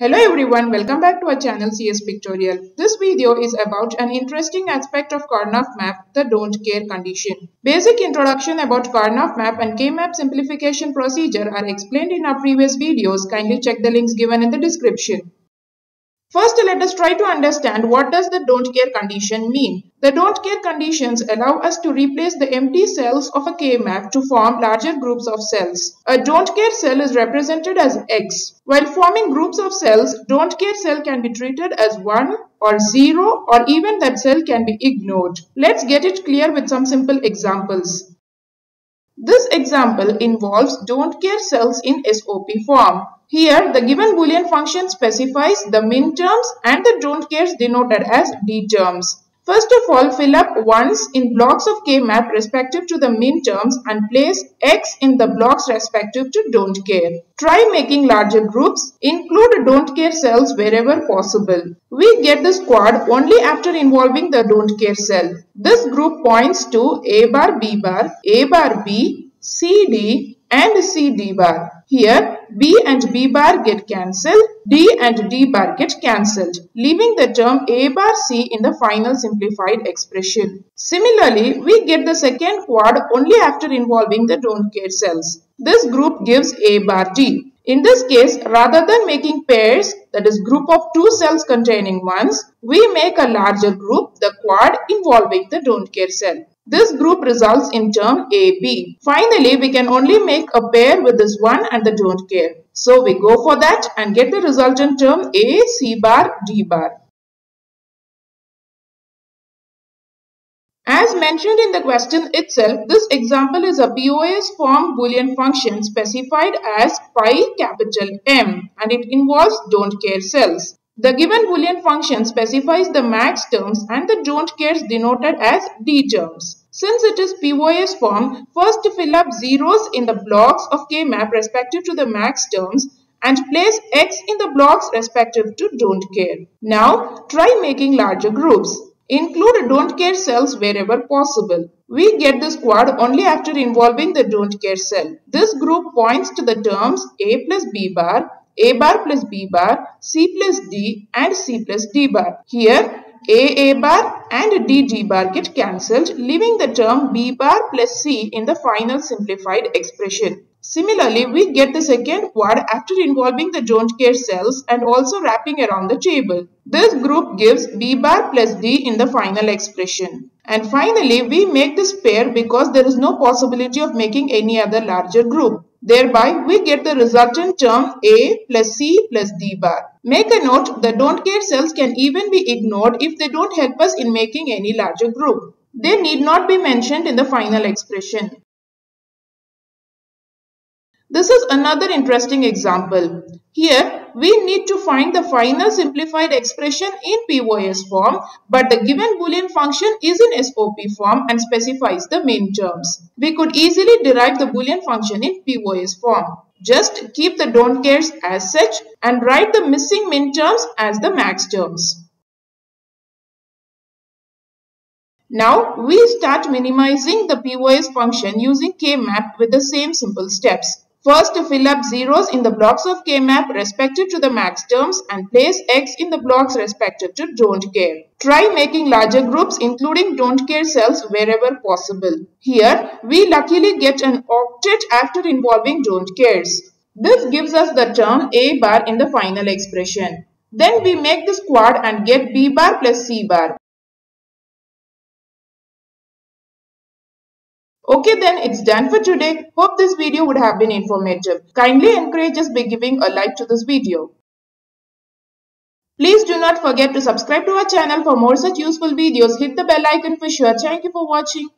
Hello everyone, welcome back to our channel CS Pictorial. This video is about an interesting aspect of Karnaugh map, the don't care condition. Basic introduction about Karnaugh map and K-map simplification procedure are explained in our previous videos. Kindly check the links given in the description. First, let us try to understand what does the don't care condition mean. The don't care conditions allow us to replace the empty cells of a K-map to form larger groups of cells. A don't care cell is represented as X. While forming groups of cells, don't care cell can be treated as 1 or 0 or even that cell can be ignored. Let's get it clear with some simple examples. This example involves don't care cells in SOP form. Here, the given boolean function specifies the min terms and the don't cares denoted as d terms. First of all, fill up ones in blocks of k map respective to the min terms and place x in the blocks respective to don't care. Try making larger groups. Include don't care cells wherever possible. We get this quad only after involving the don't care cell. This group points to a bar b bar, a bar b, c d and c d bar. Here, B and B bar get cancelled, D and D bar get cancelled, leaving the term A bar C in the final simplified expression. Similarly, we get the second quad only after involving the don't care cells. This group gives A bar D. In this case, rather than making pairs, that is group of two cells containing ones, we make a larger group, the quad involving the don't care cell. This group results in term AB. Finally, we can only make a pair with this one and the don't care. So we go for that and get the resultant term A, C bar, D bar. As mentioned in the question itself, this example is a POS form boolean function specified as pi capital M and it involves don't care cells. The given boolean function specifies the max terms and the don't cares denoted as d terms. Since it is POS form, first fill up zeros in the blocks of K-map respective to the max terms and place X in the blocks respective to don't care. Now, try making larger groups. Include don't care cells wherever possible. We get this quad only after involving the don't care cell. This group points to the terms A plus B bar, A bar plus B bar, C plus D and C plus D bar. Here, a A bar and D D bar get cancelled, leaving the term B bar plus C in the final simplified expression. Similarly, we get the second quad after involving the don't care cells and also wrapping around the table. This group gives B bar plus D in the final expression. And finally, we make this pair because there is no possibility of making any other larger group. Thereby, we get the resultant term A plus C plus D bar. Make a note, the don't care cells can even be ignored if they don't help us in making any larger group. They need not be mentioned in the final expression. This is another interesting example. Here, we need to find the final simplified expression in POS form, but the given boolean function is in SOP form and specifies the min terms. We could easily derive the boolean function in POS form. Just keep the don't cares as such and write the missing min terms as the max terms. Now, we start minimizing the POS function using K-map with the same simple steps. First, fill up zeros in the blocks of K-map respective to the max terms and place X in the blocks respective to don't care. Try making larger groups including don't care cells wherever possible. Here, we luckily get an octet after involving don't cares. This gives us the term A bar in the final expression. Then we make this quad and get B bar plus C bar. Okay then, it's done for today. Hope this video would have been informative. Kindly encourage us by giving a like to this video. Please do not forget to subscribe to our channel for more such useful videos. Hit the bell icon for sure. Thank you for watching.